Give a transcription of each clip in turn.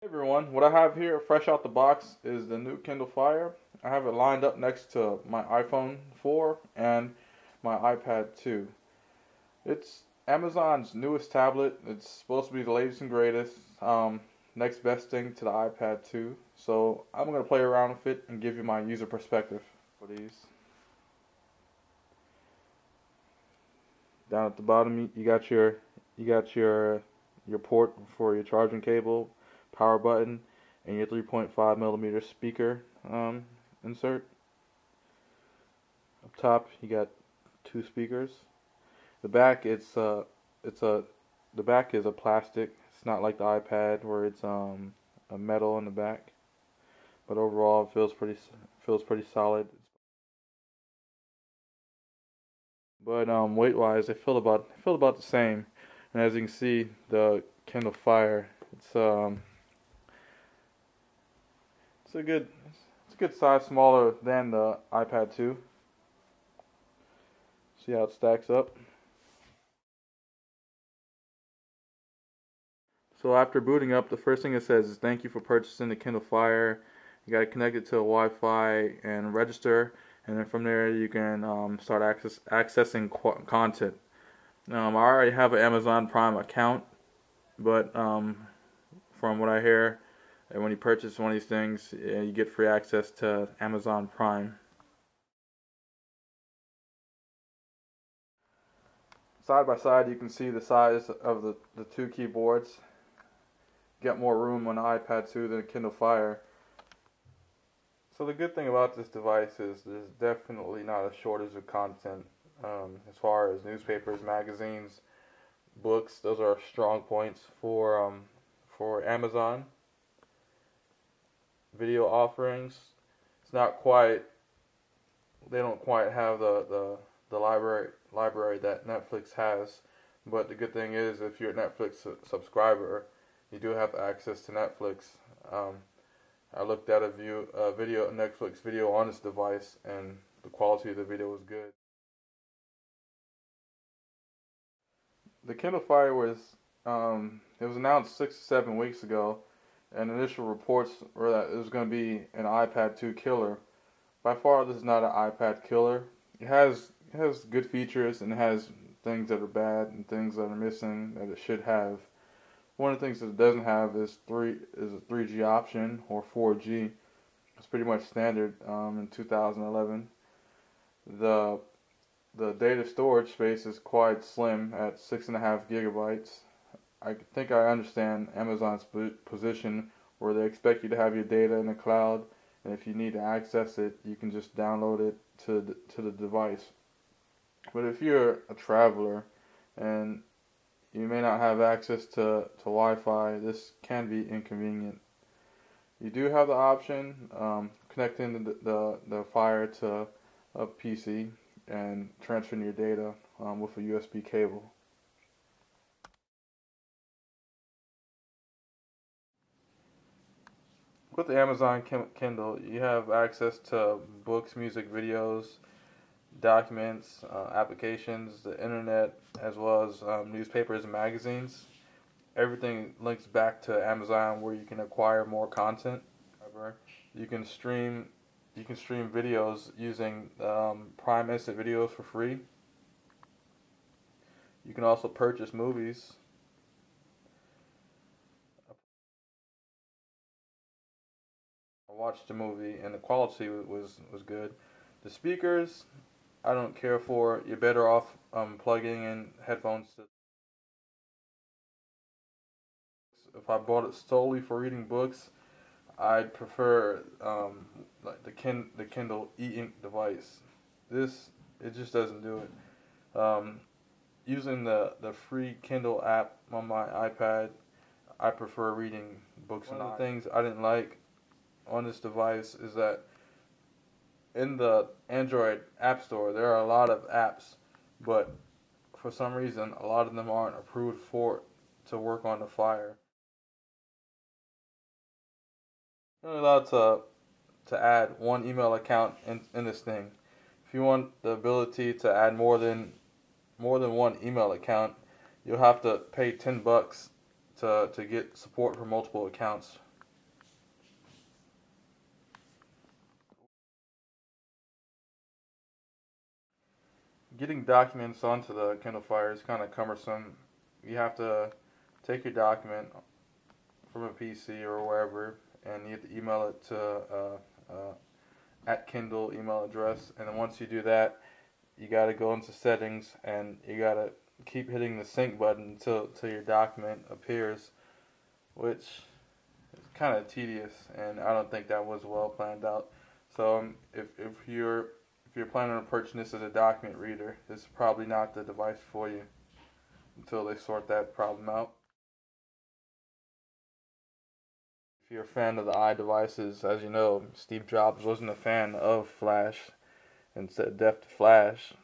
Hey everyone, what I have here fresh out the box is the new Kindle Fire. I have it lined up next to my iPhone 4 and my iPad 2. It's Amazon's newest tablet. It's supposed to be the latest and greatest, um, next best thing to the iPad 2. So I'm going to play around with it and give you my user perspective for these. Down at the bottom, you got your you got your your port for your charging cable, power button, and your 3.5 millimeter speaker um, insert. Up top, you got two speakers. The back, it's uh, it's a the back is a plastic. It's not like the iPad where it's um a metal in the back. But overall, it feels pretty feels pretty solid. But um, weight wise, I feel about I feel about the same. And as you can see, the Kindle Fire, it's um, it's a good it's a good size, smaller than the iPad 2. See how it stacks up. So after booting up, the first thing it says is thank you for purchasing the Kindle Fire. You got to connect it to Wi-Fi and register, and then from there you can um, start access accessing content. Um, I already have an Amazon Prime account, but um, from what I hear, when you purchase one of these things, you get free access to Amazon Prime. Side by side, you can see the size of the, the two keyboards. Get more room on the iPad 2 than the Kindle Fire. So the good thing about this device is there's definitely not a shortage of content um, as far as newspapers, magazines, books. Those are strong points for um, for Amazon. Video offerings. It's not quite. They don't quite have the the, the library library that Netflix has. But the good thing is, if you're a Netflix subscriber, you do have access to Netflix. Um, I looked at a view a video a Netflix video on this device, and the quality of the video was good. the Kindle Fire was um, it was announced six to seven weeks ago, and initial reports were that it was going to be an iPad 2 killer. By far, this is not an iPad killer. It has it has good features and it has things that are bad and things that are missing that it should have. One of the things that it doesn't have is three is a 3G option or 4G. It's pretty much standard um, in 2011. The the data storage space is quite slim at six and a half gigabytes. I think I understand Amazon's position where they expect you to have your data in the cloud, and if you need to access it, you can just download it to the, to the device. But if you're a traveler and you may not have access to, to Wi-Fi, this can be inconvenient. You do have the option um, connecting the, the the Fire to a PC and transferring your data um, with a USB cable. With the Amazon Kindle, you have access to books, music, videos, documents, uh, applications, the internet, as well as um, newspapers and magazines. Everything links back to Amazon where you can acquire more content. You can stream you can stream videos using um, Prime Instant Videos for free. You can also purchase movies. Watched the movie and the quality was was good. The speakers, I don't care for. You're better off um, plugging in headphones. To if I bought it solely for reading books, I'd prefer um, like the kin the Kindle e-ink device. This it just doesn't do it. Um, using the the free Kindle app on my iPad, I prefer reading books. One of the things I didn't like on this device is that in the Android App Store there are a lot of apps, but for some reason a lot of them aren't approved for to work on the Fire. You're allowed to to add one email account in, in this thing. If you want the ability to add more than more than one email account, you'll have to pay ten bucks to to get support for multiple accounts getting documents onto the Kindle Fire is kind of cumbersome. You have to take your document from a PC or wherever, and you have to email it to uh, uh, at Kindle email address. And then once you do that, you got to go into settings and you got to keep hitting the sync button until, until your document appears, which is kind of tedious, and I don't think that was well planned out. So um, if, if you're if you're planning on purchasing this as a document reader, this is probably not the device for you until they sort that problem out. If you're a fan of the iDevices, as you know, Steve Jobs wasn't a fan of Flash and said deaf to Flash.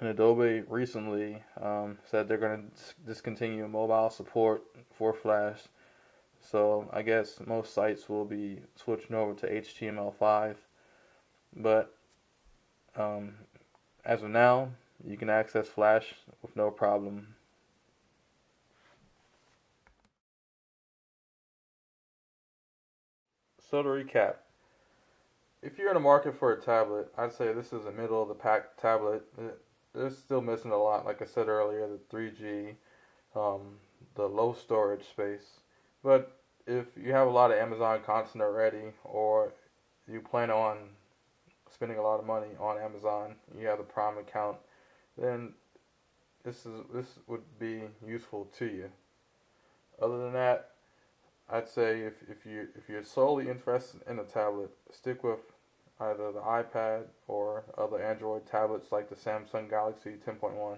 And Adobe recently um, said they're going to discontinue mobile support for Flash. So I guess most sites will be switching over to HTML5. But um, as of now, you can access Flash with no problem. So to recap, if you're in the market for a tablet, I'd say this is a middle of the pack tablet. They're still missing a lot, like I said earlier, the 3G, um, the low storage space. But if you have a lot of Amazon content already, or you plan on spending a lot of money on Amazon, you have the Prime account, then this is this would be useful to you. Other than that, I'd say if, if you if you're solely interested in a tablet, stick with either the iPad or other Android tablets like the Samsung Galaxy 10.1.